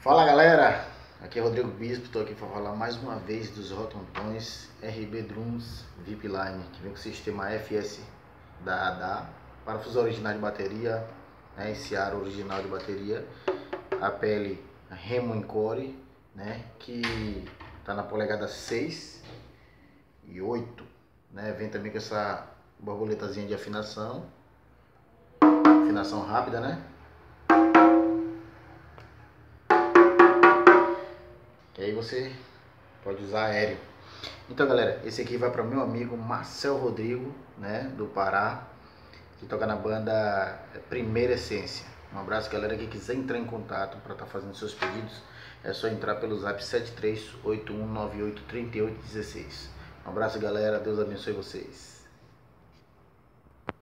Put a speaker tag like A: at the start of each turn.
A: Fala galera, aqui é Rodrigo Bispo, estou aqui para falar mais uma vez dos Rotontões RB Drums VIP Line, que vem com o sistema FS da ADA, parafuso original de bateria, né, esse aro original de bateria, a pele Remo Encore, né, que está na polegada 6 e 8, né, vem também com essa borboletazinha de afinação, afinação rápida, né, Que aí você pode usar aéreo. Então, galera, esse aqui vai para meu amigo Marcel Rodrigo, né, do Pará, que toca na banda Primeira Essência. Um abraço, galera, que quiser entrar em contato para estar tá fazendo seus pedidos, é só entrar pelo zap 7381983816. Um abraço, galera. Deus abençoe vocês.